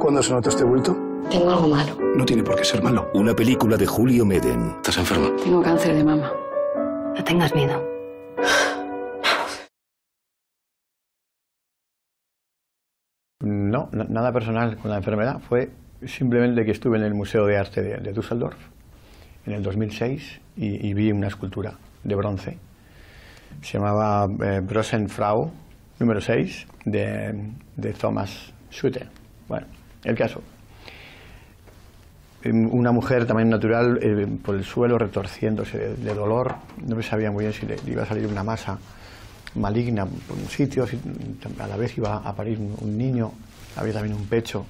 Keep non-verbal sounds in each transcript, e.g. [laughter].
¿Cuándo se nota este bulto? Tengo algo malo. No tiene por qué ser malo. Una película de Julio Meden. ¿Estás enferma? Tengo cáncer de mama. No tengas miedo. No, na- nada personal con la enfermedad. Fue simplemente que estuve en el Museo de Arte de, de Düsseldorf en el 2006 y, y vi una escultura de bronce. Se llamaba eh, Brossenfrau número 6 de, de Thomas Schutte. Bueno, el caso. Em, Una mujer también natural eh, por el suelo retorciéndose de, dolor. No me sabía muy bien si le iba a salir una masa maligna por un sitio, si a la vez iba a parir un, niño, había también un pecho.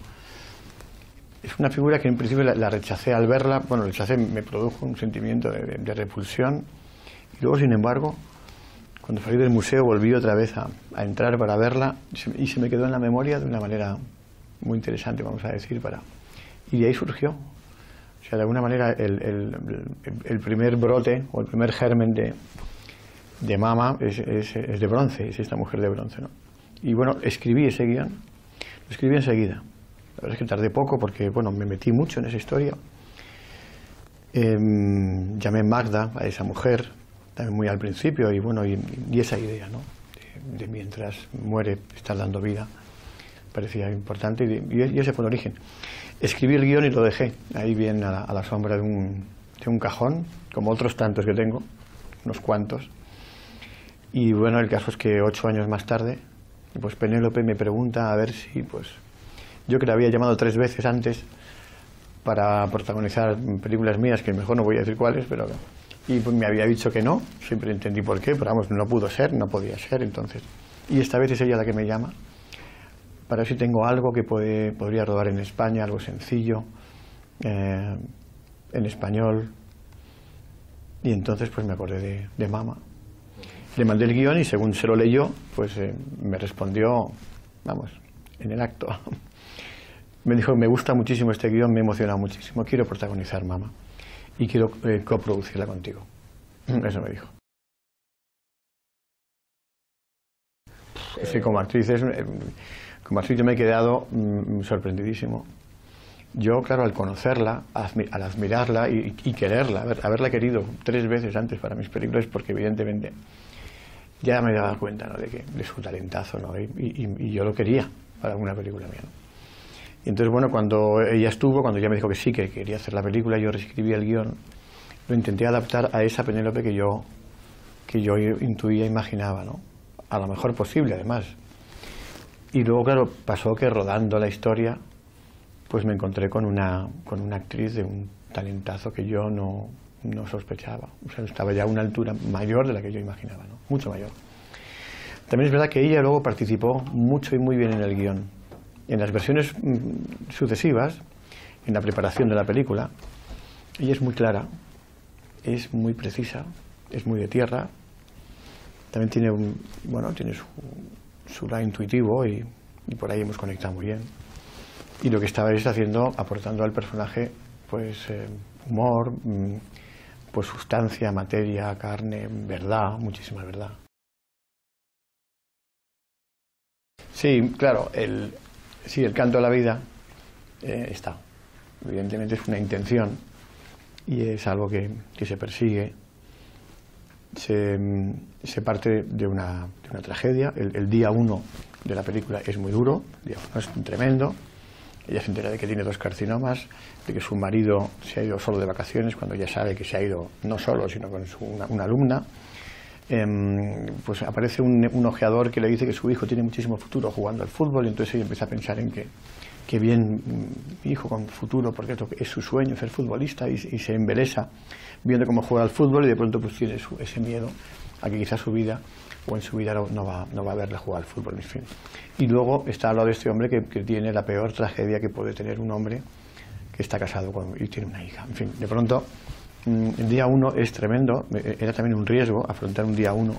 Es una figura que en principio la, rechacé al verla, bueno, rechacé, me produjo un sentimiento de, repulsión. Y luego, sin embargo, cuando salí del museo volví otra vez a, a entrar para verla y se me quedó en la memoria de una manera muy interesante, vamos a decir, para... Y de ahí surgió. O sea, de alguna manera el, el- primer brote o el primer germen de, de mama es, es- de bronce, es esta mujer de bronce. ¿no? Y bueno, escribí ese guion, lo escribí enseguida. La verdad es que tardé poco porque bueno, me metí mucho en esa historia. Em, llamé Magda a esa mujer, también muy al principio, y bueno, y, y esa idea, ¿no? De, de mientras muere, estar dando vida, parecía importante, y, ese fue el origen. Escribí el guion y lo dejé ahí bien a la, a la sombra de un, de un cajón, como otros tantos que tengo, unos cuantos. Y bueno, el caso es que ocho años más tarde, pues Penélope me pregunta a ver si, pues, yo que la había llamado tres veces antes para protagonizar películas mías, que mejor no voy a decir cuáles, pero... Y pues me había dicho que no, siempre entendí por qué, pero vamos, no pudo ser, no podía ser, entonces... Y esta vez es ella la que me llama para ver si tengo algo que puede, podría rodar en España, algo sencillo, eh, en español. Y entonces pues me acordé de, de Mama. Le mandé el guion y según se lo leyó, pues eh, me respondió, vamos, en el acto. [laughs] Me dijo, me gusta muchísimo este guion, me emociona muchísimo, quiero protagonizar Mama y quiero eh, coproducirla contigo. [clears throat] Eso me dijo. Sí, como actriz, como actriz yo me he quedado mm, sorprendidísimo. Yo, claro, al conocerla, al admirarla y, y quererla, haber- haberla querido tres veces antes para mis películas, porque evidentemente ya me daba cuenta ¿no? de, que, de su talentazo, ¿no? y, y- y yo lo quería para una película mía. ¿no? Y entonces, bueno, cuando ella estuvo, cuando ella me dijo que sí, que quería hacer la película, yo reescribí el guion, lo intenté adaptar a esa Penélope que yo, que yo intuía, imaginaba, ¿no? A lo mejor posible, además. Y luego, claro, pasó que rodando la historia, pues me encontré con una, con una actriz de un talentazo que yo no, no sospechaba. O sea, estaba ya a una altura mayor de la que yo imaginaba, ¿no? Mucho mayor. También es verdad que ella luego participó mucho y muy bien en el guion. En las versiones mm, sucesivas, en la preparación de la película, ella es muy clara, es muy precisa, es muy de tierra. También tiene un, bueno, tiene su, su lado intuitivo y, y por ahí hemos conectado muy bien. Y lo que estaba es haciendo, aportando al personaje, pues eh, humor, mm, pues sustancia, materia, carne, verdad, muchísima verdad. Sí, claro, el, sí, el canto a la vida eh, está. Evidentemente es una intención y es algo que, que se persigue. Se, parte de una, de una tragedia. El, día uno de la película es muy duro, es tremendo. Ella se entera de que tiene dos carcinomas, de que su marido se ha ido solo de vacaciones cuando ella sabe que se ha ido no solo, sino con su- una, alumna. Em, pues aparece un, un ojeador que le dice que su hijo tiene muchísimo futuro jugando al fútbol y entonces ella empieza a pensar en que, que bien mm, mi hijo con futuro, porque es su sueño ser futbolista y, y se embelesa viendo cómo juega al fútbol y de pronto pues tiene su- ese miedo a que quizás su vida o en su vida no, no va, no va a verle jugar al fútbol, en fin. Y luego está al lado de este hombre que, que tiene la peor tragedia que puede tener un hombre que está casado con, y tiene una hija. En fin, de pronto, mm, el día uno es tremendo, eh, era también un riesgo afrontar un día uno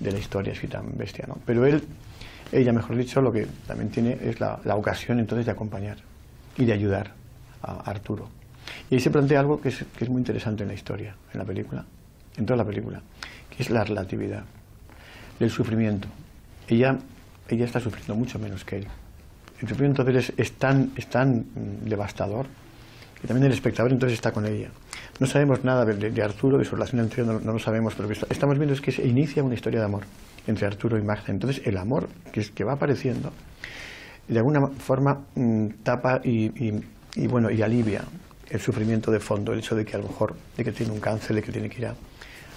de la historia así tan bestia, ¿no? Pero él, ella mejor dicho, lo que también tiene es la, la ocasión entonces de acompañar y de ayudar a Arturo. Y ahí se plantea algo que es, que es muy interesante en la historia, en la película, en toda la película, que es la relatividad del sufrimiento. Ella, ella está sufriendo mucho menos que él. el sufrimiento de él es, es tan, es tan mm, devastador que también el espectador entonces está con ella. No sabemos nada de, Arturo, de su relación ellos, no, no lo sabemos, pero lo estamos viendo es que se inicia una historia de amor entre Arturo y Magda. Entonces el amor que, es- que va apareciendo de alguna forma mm, tapa y, bueno y alivia el sufrimiento de fondo, el hecho de que a lo mejor de que tiene un cáncer, de que tiene que ir a,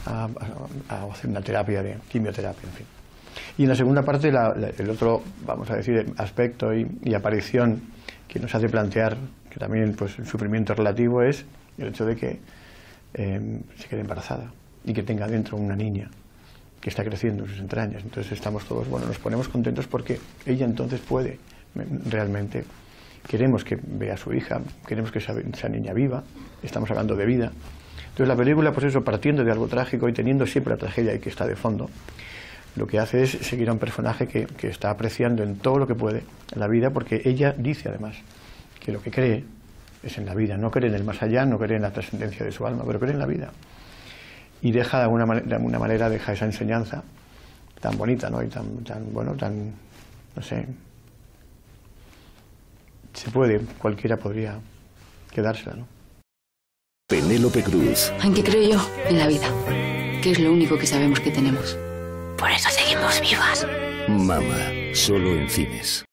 a- hacer una terapia de quimioterapia, en fin. Y en la segunda parte, el otro, vamos a decir, aspecto y aparición que nos hace plantear que también pues, el sufrimiento relativo es el hecho de que eh, se quede embarazada y que tenga dentro una niña que está creciendo en sus entrañas. Entonces estamos todos, bueno, nos ponemos contentos porque ella entonces puede me- realmente, queremos que vea a su hija, queremos que esa, esa niña viva, estamos hablando de vida. Entonces la película, pues eso, partiendo de algo trágico y teniendo siempre la tragedia y que está de fondo, lo que hace es seguir a un personaje que, que está apreciando en todo lo que puede la vida, porque ella dice además que lo que cree es en la vida, no cree en el más allá, no cree en la trascendencia de su alma, pero cree en la vida. Y deja de alguna, mane- de alguna manera, deja esa enseñanza tan bonita, ¿no? Y tan, tan, bueno, tan, no sé, se puede, cualquiera podría quedársela, ¿no? Penélope Cruz. ¿En qué creo yo? En la vida. Que es lo único que sabemos que tenemos. Por eso seguimos vivas. Mama. Solo en cines.